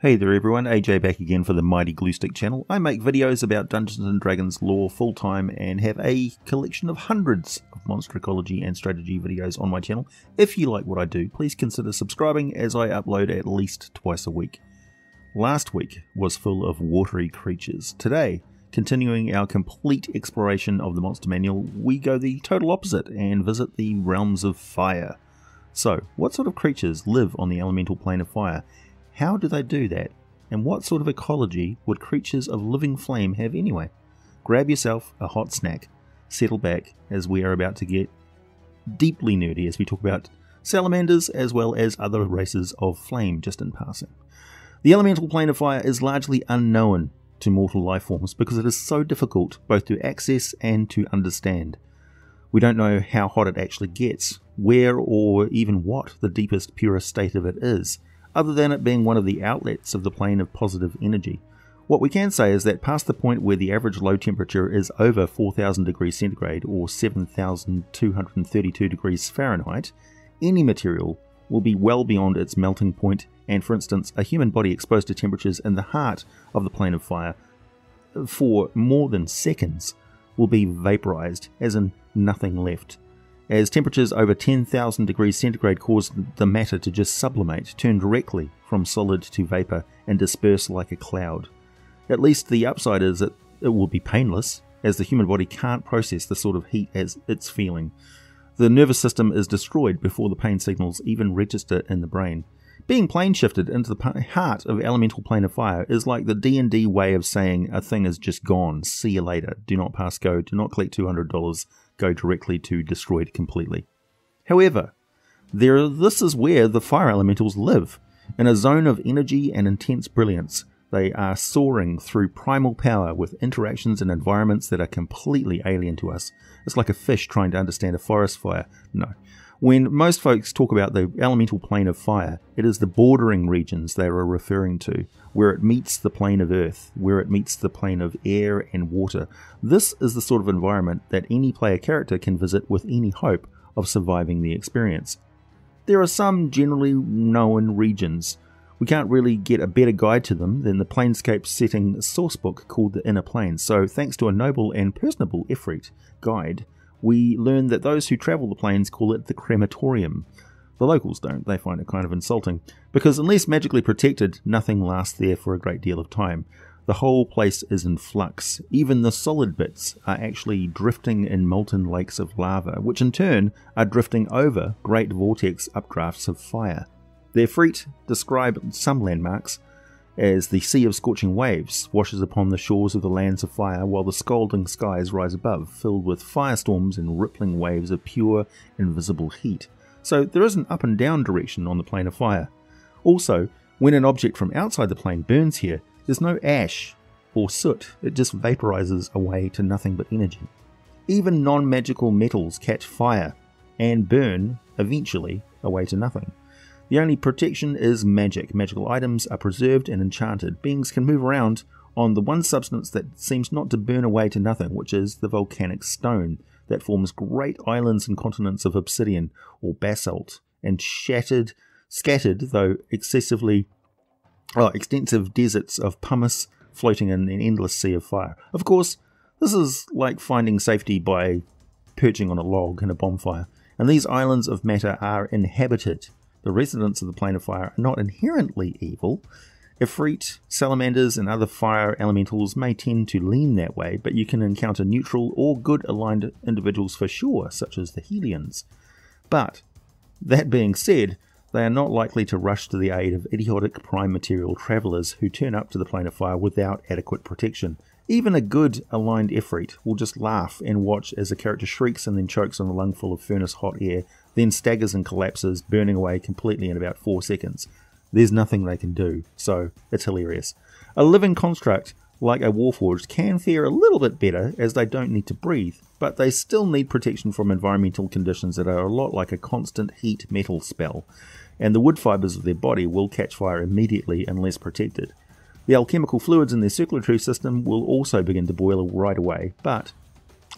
Hey there everyone, AJ back again for the Mighty Gluestick channel. I make videos about Dungeons & Dragons lore full time and have a collection of hundreds of monster ecology and strategy videos on my channel. If you like what I do, please consider subscribing as I upload at least twice a week. Last week was full of watery creatures. Today, continuing our complete exploration of the monster manual, we go the total opposite and visit the realms of fire. So, what sort of creatures live on the elemental plane of fire? How do they do that? And what sort of ecology would creatures of living flame have anyway? Grab yourself a hot snack, settle back as we are about to get deeply nerdy as we talk about salamanders as well as other races of flame just in passing. The elemental plane of fire is largely unknown to mortal life forms because it is so difficult both to access and to understand. We don't know how hot it actually gets, where or even what the deepest, purest state of it is other than it being one of the outlets of the plane of positive energy. What we can say is that past the point where the average low temperature is over 4000 degrees centigrade or 7232 degrees Fahrenheit, any material will be well beyond its melting point, and for instance, a human body exposed to temperatures in the heart of the plane of fire for more than seconds will be vaporized, as in nothing left as temperatures over 10,000 degrees centigrade cause the matter to just sublimate, turn directly from solid to vapor, and disperse like a cloud. At least the upside is that it will be painless, as the human body can't process the sort of heat as it's feeling. The nervous system is destroyed before the pain signals even register in the brain. Being plane shifted into the heart of elemental plane of fire is like the D&D way of saying a thing is just gone, see you later, do not pass go, do not collect $200, go directly to destroyed completely. However, there, this is where the fire elementals live, in a zone of energy and intense brilliance. They are soaring through primal power with interactions and environments that are completely alien to us. It's like a fish trying to understand a forest fire. No, when most folks talk about the elemental plane of fire, it is the bordering regions they are referring to, where it meets the plane of earth, where it meets the plane of air and water. This is the sort of environment that any player character can visit with any hope of surviving the experience. There are some generally known regions. We can't really get a better guide to them than the Planescape setting sourcebook called the Inner Plane, so thanks to a noble and personable Efreet guide, we learn that those who travel the planes call it the crematorium. The locals don't, they find it kind of insulting, because unless magically protected, nothing lasts there for a great deal of time. The whole place is in flux. Even the solid bits are actually drifting in molten lakes of lava, which in turn are drifting over great vortex updrafts of fire. Their Efreet describe some landmarks as the sea of scorching waves washes upon the shores of the lands of fire while the scalding skies rise above, filled with firestorms and rippling waves of pure, invisible heat. So there is an up and down direction on the plane of fire. Also, when an object from outside the plane burns here, there's no ash or soot, it just vaporizes away to nothing but energy. Even non magical metals catch fire and burn, eventually, away to nothing. The only protection is magic. Magical items are preserved and enchanted. Beings can move around on the one substance that seems not to burn away to nothing, which is the volcanic stone that forms great islands and continents of obsidian or basalt and shattered, scattered, though excessively oh, extensive deserts of pumice floating in an endless sea of fire. Of course, this is like finding safety by perching on a log in a bonfire, and these islands of matter are inhabited the residents of the plane of fire are not inherently evil. Efreet, salamanders, and other fire elementals may tend to lean that way, but you can encounter neutral or good aligned individuals for sure, such as the Helions. But, that being said, they are not likely to rush to the aid of idiotic prime material travelers who turn up to the plane of fire without adequate protection. Even a good aligned Efreet will just laugh and watch as a character shrieks and then chokes on a lungful of furnace hot air then staggers and collapses, burning away completely in about four seconds. There's nothing they can do, so it's hilarious. A living construct like a Warforged can fare a little bit better as they don't need to breathe, but they still need protection from environmental conditions that are a lot like a constant heat metal spell, and the wood fibers of their body will catch fire immediately unless protected. The alchemical fluids in their circulatory system will also begin to boil right away, but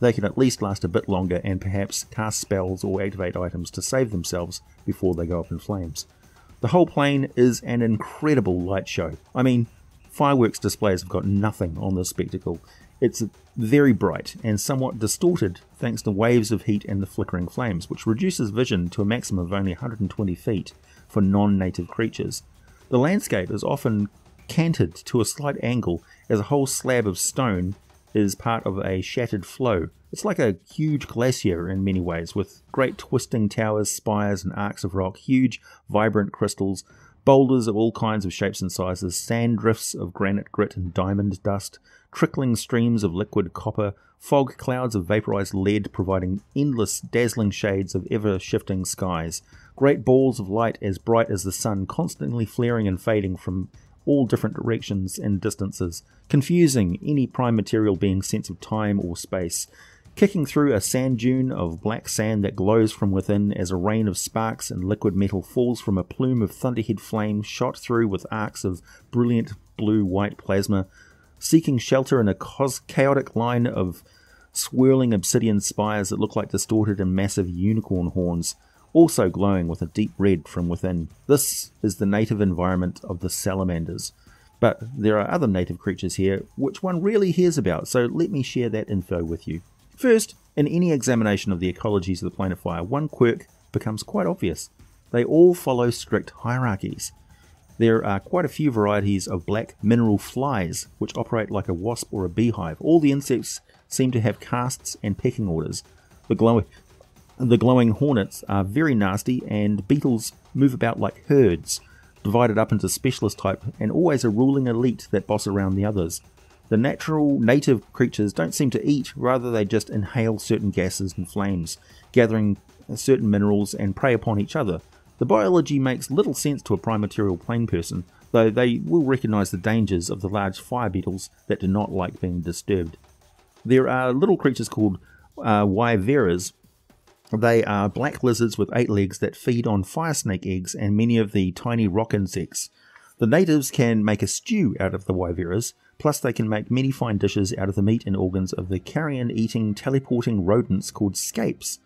they can at least last a bit longer and perhaps cast spells or activate items to save themselves before they go up in flames. The whole plane is an incredible light show. I mean, fireworks displays have got nothing on this spectacle. It's very bright and somewhat distorted thanks to waves of heat and the flickering flames, which reduces vision to a maximum of only 120 feet for non native creatures. The landscape is often canted to a slight angle as a whole slab of stone is part of a shattered flow. It's like a huge glacier in many ways, with great twisting towers, spires, and arcs of rock, huge, vibrant crystals, boulders of all kinds of shapes and sizes, sand drifts of granite grit and diamond dust, trickling streams of liquid copper, fog clouds of vaporized lead providing endless, dazzling shades of ever shifting skies, great balls of light as bright as the sun constantly flaring and fading from all different directions and distances, confusing any prime material being's sense of time or space, kicking through a sand dune of black sand that glows from within as a rain of sparks and liquid metal falls from a plume of thunderhead flame shot through with arcs of brilliant blue white plasma, seeking shelter in a chaotic line of swirling obsidian spires that look like distorted and massive unicorn horns, also glowing with a deep red from within. This is the native environment of the salamanders. But there are other native creatures here which one rarely hears about, so let me share that info with you. First, in any examination of the ecologies of the plane of fire, one quirk becomes quite obvious. They all follow strict hierarchies. There are quite a few varieties of black mineral flies which operate like a wasp or a beehive. All the insects seem to have castes and pecking orders. The glowing, the glowing hornets are very nasty, and beetles move about like herds, divided up into specialist type, and always a ruling elite that boss around the others. The natural native creatures don't seem to eat, rather, they just inhale certain gases and flames, gathering certain minerals and prey upon each other. The biology makes little sense to a prime material plane person, though they will recognize the dangers of the large fire beetles that do not like being disturbed. There are little creatures called uh, wyveras they are black lizards with eight legs that feed on fire snake eggs and many of the tiny rock insects. The natives can make a stew out of the wyveras, plus they can make many fine dishes out of the meat and organs of the carrion-eating, teleporting rodents called scapes.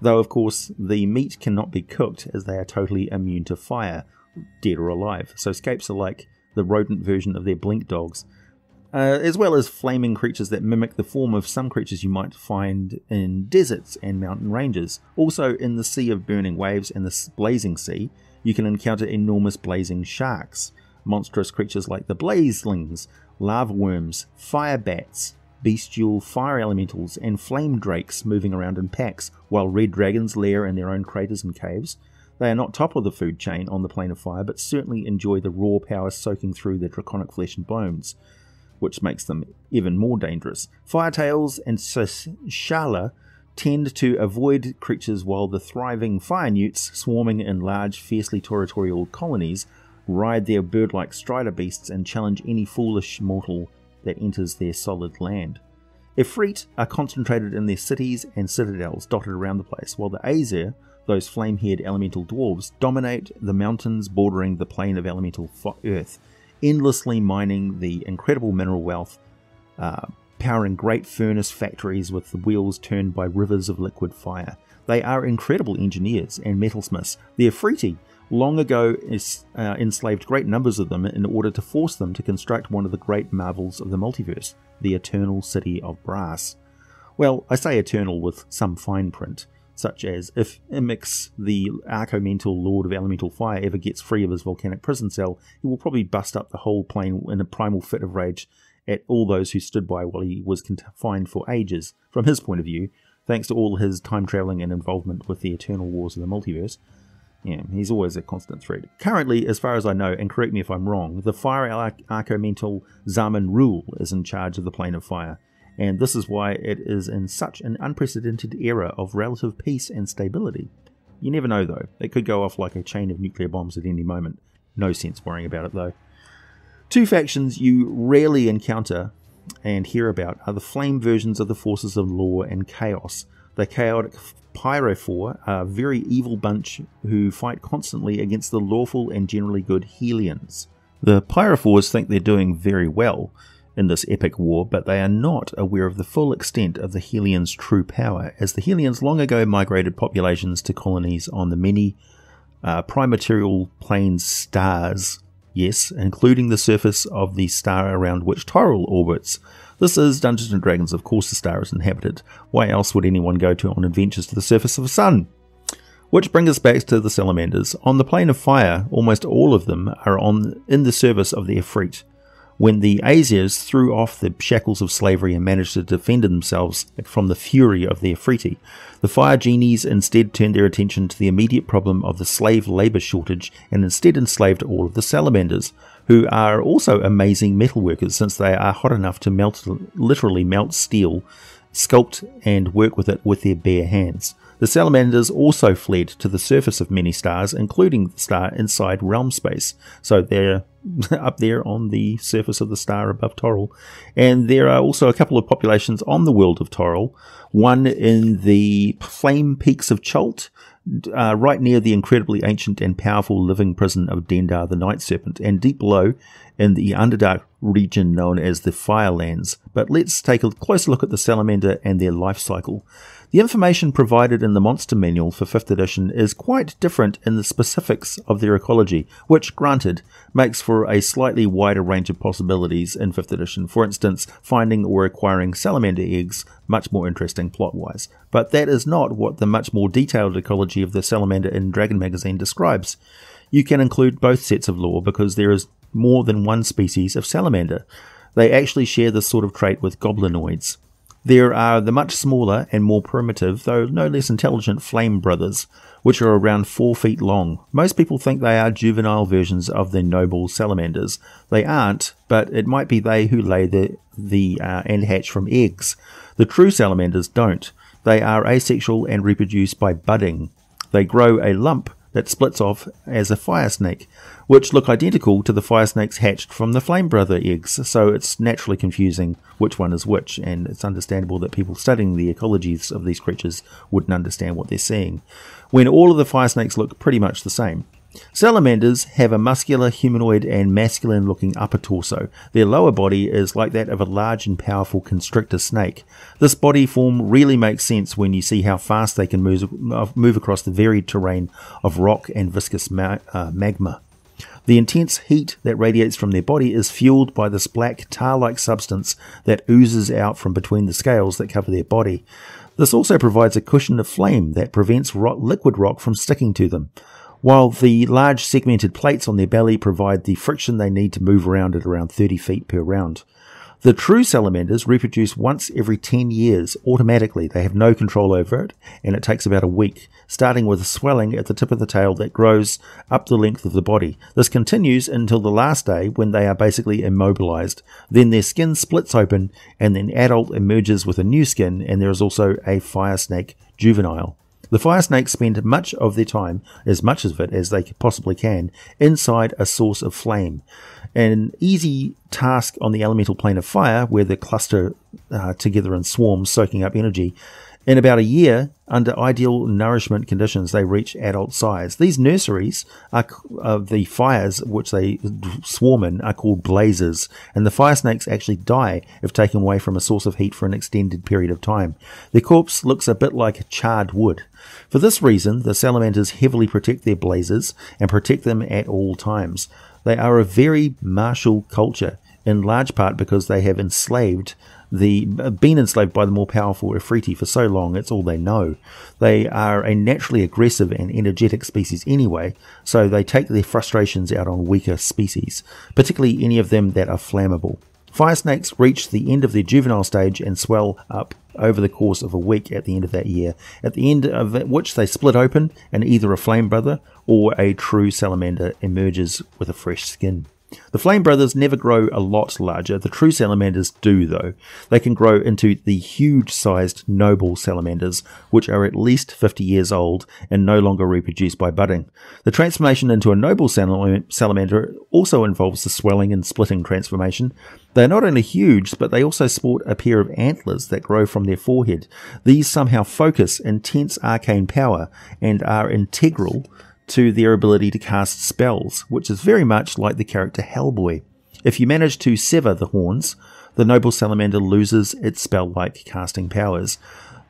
Though, of course, the meat cannot be cooked as they are totally immune to fire, dead or alive. So scapes are like the rodent version of their blink dogs, uh, as well as flaming creatures that mimic the form of some creatures you might find in deserts and mountain ranges. Also, in the Sea of Burning Waves and the Blazing Sea, you can encounter enormous blazing sharks, monstrous creatures like the blazelings, lava worms, fire bats, bestial fire elementals, and flame drakes moving around in packs, while red dragons lair in their own craters and caves. They are not top of the food chain on the plane of fire, but certainly enjoy the raw power soaking through their draconic flesh and bones which makes them even more dangerous. Firetails and Sishala tend to avoid creatures while the thriving fire newts, swarming in large, fiercely territorial colonies, ride their bird like strider beasts and challenge any foolish mortal that enters their solid land. Efreet are concentrated in their cities and citadels dotted around the place, while the Azer, those flame haired elemental dwarves, dominate the mountains bordering the plane of elemental earth endlessly mining the incredible mineral wealth, uh, powering great furnace factories with the wheels turned by rivers of liquid fire. They are incredible engineers and metalsmiths. The Efreeti long ago uh, enslaved great numbers of them in order to force them to construct one of the great marvels of the multiverse, the Eternal City of Brass. Well, I say eternal with some fine print such as if Imix, the Archomental Lord of Elemental Fire, ever gets free of his volcanic prison cell, he will probably bust up the whole plane in a primal fit of rage at all those who stood by while he was confined for ages, from his point of view, thanks to all his time traveling and involvement with the eternal wars of the multiverse. Yeah, he's always a constant threat. Currently, as far as I know, and correct me if I'm wrong, the Fire Archomental Zaaman Rul is in charge of the Plane of Fire and this is why it is in such an unprecedented era of relative peace and stability. You never know though, it could go off like a chain of nuclear bombs at any moment. No sense worrying about it though. Two factions you rarely encounter and hear about are the flame versions of the forces of law and chaos. The chaotic Pyrophore are a very evil bunch who fight constantly against the lawful and generally good Helions. The Pyrophores think they're doing very well, in this epic war, but they are not aware of the full extent of the Helions' true power, as the Hellions long ago migrated populations to colonies on the many uh, primaterial plane stars, yes, including the surface of the star around which Toril orbits. This is Dungeons and Dragons, of course the star is inhabited. Why else would anyone go to on adventures to the surface of the sun? Which brings us back to the salamanders. On the plane of fire, almost all of them are on in the service of the Efreet. When the Azers threw off the shackles of slavery and managed to defend themselves from the fury of the Efreeti, the fire genies instead turned their attention to the immediate problem of the slave labour shortage and instead enslaved all of the salamanders, who are also amazing metalworkers since they are hot enough to melt literally melt steel, sculpt and work with it with their bare hands. The salamanders also fled to the surface of many stars, including the star inside Realmspace. So they're up there on the surface of the star above Toril. And there are also a couple of populations on the world of Toril. One in the flame peaks of Chult, uh, right near the incredibly ancient and powerful living prison of Dendar the Night Serpent, and deep below in the Underdark region known as the Firelands. But let's take a closer look at the salamander and their life cycle. The information provided in the Monster Manual for 5th edition is quite different in the specifics of their ecology, which, granted, makes for a slightly wider range of possibilities in 5th edition. For instance, finding or acquiring salamander eggs, much more interesting plot wise. But that is not what the much more detailed ecology of the salamander in Dragon Magazine describes. You can include both sets of lore because there is more than one species of salamander. They actually share this sort of trait with goblinoids. There are the much smaller and more primitive, though no less intelligent, flame brothers, which are around four feet long. Most people think they are juvenile versions of the noble salamanders. They aren't, but it might be they who lay the, the uh, and hatch from eggs. The true salamanders don't. They are asexual and reproduce by budding. They grow a lump that splits off as a fire snake, which look identical to the fire snakes hatched from the flame brother eggs, so it's naturally confusing which one is which, and it's understandable that people studying the ecologies of these creatures wouldn't understand what they're seeing, when all of the fire snakes look pretty much the same. Salamanders have a muscular, humanoid, and masculine looking upper torso. Their lower body is like that of a large and powerful constrictor snake. This body form really makes sense when you see how fast they can move, move across the varied terrain of rock and viscous ma- uh, magma. The intense heat that radiates from their body is fueled by this black tar like substance that oozes out from between the scales that cover their body. This also provides a cushion of flame that prevents liquid rock from sticking to them while the large segmented plates on their belly provide the friction they need to move around at around 30 feet per round. The true salamanders reproduce once every 10 years automatically. They have no control over it, and it takes about a week, starting with a swelling at the tip of the tail that grows up the length of the body. This continues until the last day when they are basically immobilized. Then their skin splits open, and then adult emerges with a new skin, and there is also a fire snake juvenile. The fire snakes spend much of their time, as much of it as they possibly can, inside a source of flame. An easy task on the elemental plane of fire, where they cluster uh, together in swarms, soaking up energy, in about a year, under ideal nourishment conditions, they reach adult size. These nurseries are uh, the fires which they swarm in are called blazes, and the fire snakes actually die if taken away from a source of heat for an extended period of time. Their corpse looks a bit like charred wood. For this reason, the salamanders heavily protect their blazes and protect them at all times. They are a very martial culture, in large part because they have enslaved the uh, been enslaved by the more powerful Efreeti for so long, it's all they know. They are a naturally aggressive and energetic species anyway, so they take their frustrations out on weaker species, particularly any of them that are flammable. Fire snakes reach the end of their juvenile stage and swell up over the course of a week at the end of that year, at the end of which they split open and either a flame brother or a true salamander emerges with a fresh skin. The Flame Brothers never grow a lot larger. The true salamanders do, though. They can grow into the huge sized noble salamanders, which are at least 50 years old and no longer reproduce by budding. The transformation into a noble salamander also involves the swelling and splitting transformation. They are not only huge, but they also sport a pair of antlers that grow from their forehead. These somehow focus intense arcane power and are integral to their ability to cast spells, which is very much like the character Hellboy. If you manage to sever the horns, the noble salamander loses its spell like casting powers.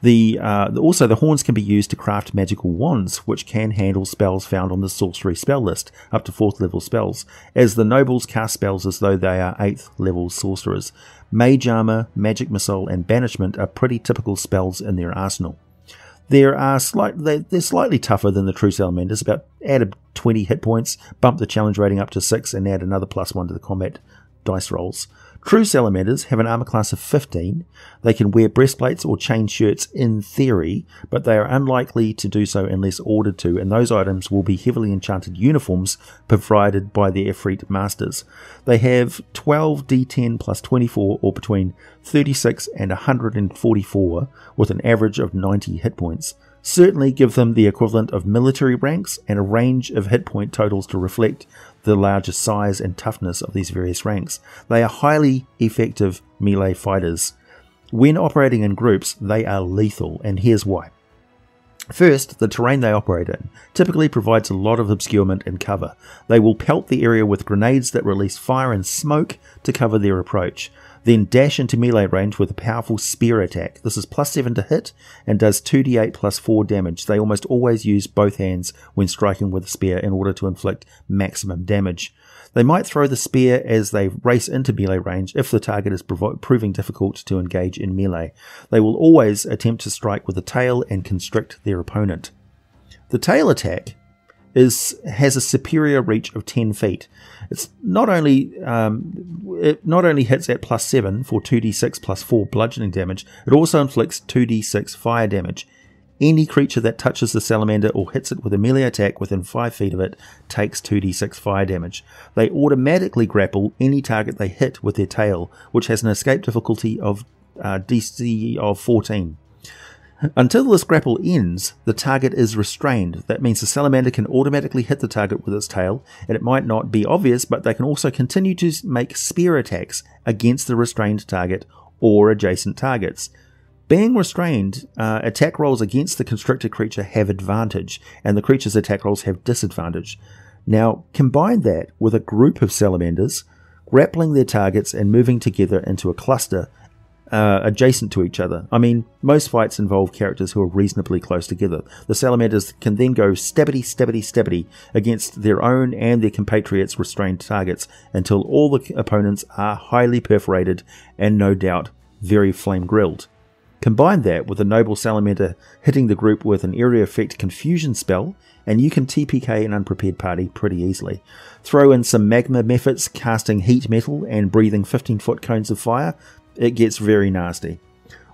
The, uh, also, the horns can be used to craft magical wands, which can handle spells found on the sorcery spell list, up to 4th level spells, as the nobles cast spells as though they are 8th level sorcerers. Mage armor, magic missile, and banishment are pretty typical spells in their arsenal. There are slight, they're slightly tougher than the true salamanders, about add 20 hit points, bump the challenge rating up to 6, and add another plus 1 to the combat dice rolls. True salamanders have an armor class of 15. They can wear breastplates or chain shirts in theory, but they are unlikely to do so unless ordered to, and those items will be heavily enchanted uniforms provided by their Efreet masters. They have 12 d10 plus 24, or between 36 and 144, with an average of 90 hit points certainly give them the equivalent of military ranks and a range of hit point totals to reflect the larger size and toughness of these various ranks. They are highly effective melee fighters. When operating in groups, they are lethal, and here's why. First, the terrain they operate in typically provides a lot of obscurement and cover. They will pelt the area with grenades that release fire and smoke to cover their approach. Then dash into melee range with a powerful spear attack. This is plus 7 to hit and does 2d8 plus 4 damage. They almost always use both hands when striking with a spear in order to inflict maximum damage. They might throw the spear as they race into melee range if the target is prov- proving difficult to engage in melee. They will always attempt to strike with the tail and constrict their opponent. The tail attack is has a superior reach of 10 feet. It's not only um, it not only hits at plus 7 for 2d6 plus 4 bludgeoning damage, it also inflicts 2d6 fire damage. Any creature that touches the salamander or hits it with a melee attack within 5 feet of it takes 2d6 fire damage. They automatically grapple any target they hit with their tail, which has an escape difficulty of uh, DC of 14. Until this grapple ends, the target is restrained. That means the salamander can automatically hit the target with its tail, and it might not be obvious, but they can also continue to make spear attacks against the restrained target or adjacent targets. Being restrained, uh, attack rolls against the constricted creature have advantage, and the creature's attack rolls have disadvantage. Now, combine that with a group of salamanders grappling their targets and moving together into a cluster uh, adjacent to each other. I mean, most fights involve characters who are reasonably close together. The salamanders can then go stabbity, stabbity, stabbity against their own and their compatriots' restrained targets until all the opponents are highly perforated and no doubt very flame grilled. Combine that with a noble salamander hitting the group with an area effect confusion spell, and you can TPK an unprepared party pretty easily. Throw in some magma mephits casting heat metal and breathing 15 foot cones of fire, it gets very nasty.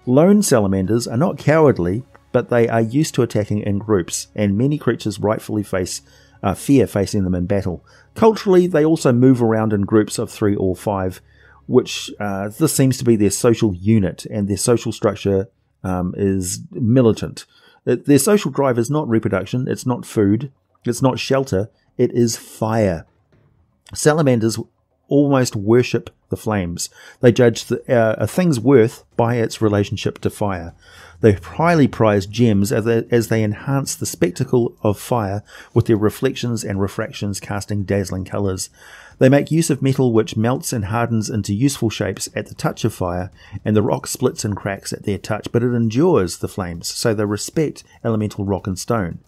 Lone salamanders are not cowardly, but they are used to attacking in groups, and many creatures rightfully face uh, fear facing them in battle. Culturally, they also move around in groups of three or five, which uh, this seems to be their social unit, and their social structure um, is militant. It, their social drive is not reproduction, it's not food, it's not shelter, it is fire. Salamanders almost worship the flames. They judge the, uh, a thing's worth by its relationship to fire. They highly prize gems as they, as they enhance the spectacle of fire with their reflections and refractions casting dazzling colours. They make use of metal which melts and hardens into useful shapes at the touch of fire, and the rock splits and cracks at their touch, but it endures the flames, so they respect elemental rock and stone.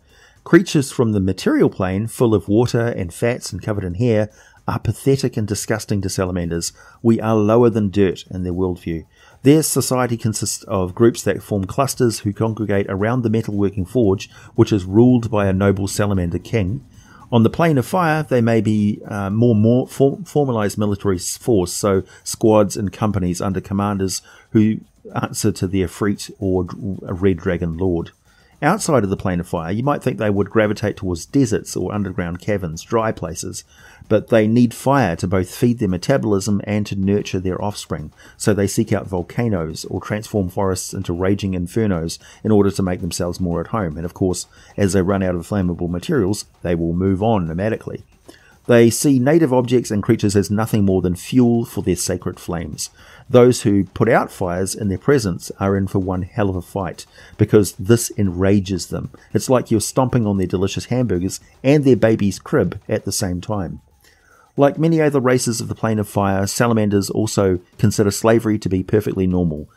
Creatures from the material plane, full of water and fats and covered in hair, are pathetic and disgusting to salamanders. We are lower than dirt in their worldview. Their society consists of groups that form clusters who congregate around the metalworking forge, which is ruled by a noble salamander king. On the plane of fire, they may be uh, more, more for- formalized military force, so squads and companies under commanders who answer to the Efreet or a Red Dragon Lord. Outside of the plane of fire, you might think they would gravitate towards deserts or underground caverns, dry places, but they need fire to both feed their metabolism and to nurture their offspring, so they seek out volcanoes or transform forests into raging infernos in order to make themselves more at home. And of course, as they run out of flammable materials, they will move on nomadically. They see native objects and creatures as nothing more than fuel for their sacred flames. Those who put out fires in their presence are in for one hell of a fight, because this enrages them. It's like you're stomping on their delicious hamburgers and their baby's crib at the same time. Like many other races of the plane of fire, salamanders also consider slavery to be perfectly normal.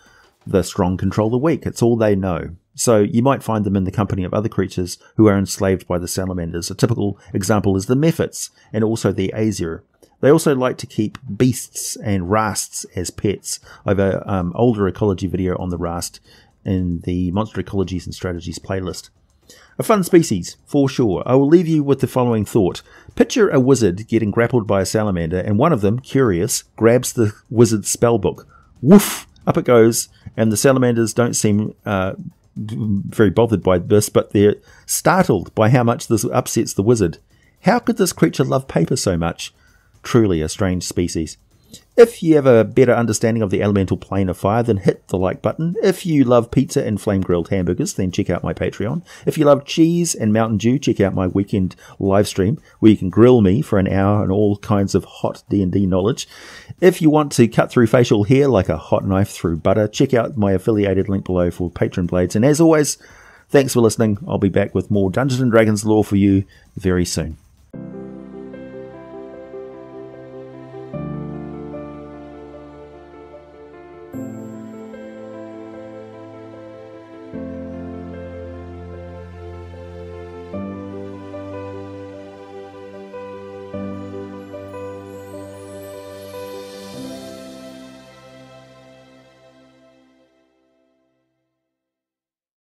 The strong control the weak. It's all they know. So you might find them in the company of other creatures who are enslaved by the salamanders. A typical example is the Mephits and also the azer. They also like to keep beasts and raasts as pets. I have an um, older ecology video on the raast in the Monster Ecologies and Strategies playlist. A fun species, for sure. I will leave you with the following thought. Picture a wizard getting grappled by a salamander, and one of them, curious, grabs the wizard's spellbook. Woof! Up it goes, and the salamanders don't seem uh, very bothered by this, but they're startled by how much this upsets the wizard. How could this creature love paper so much? Truly a strange species. If you have a better understanding of the elemental plane of fire, then hit the like button. If you love pizza and flame grilled hamburgers, then check out my Patreon. If you love cheese and Mountain Dew, check out my weekend live stream where you can grill me for an hour and all kinds of hot D&D knowledge. If you want to cut through facial hair like a hot knife through butter, check out my affiliated link below for Patron Blades. And as always, thanks for listening. I'll be back with more Dungeons and Dragons lore for you very soon.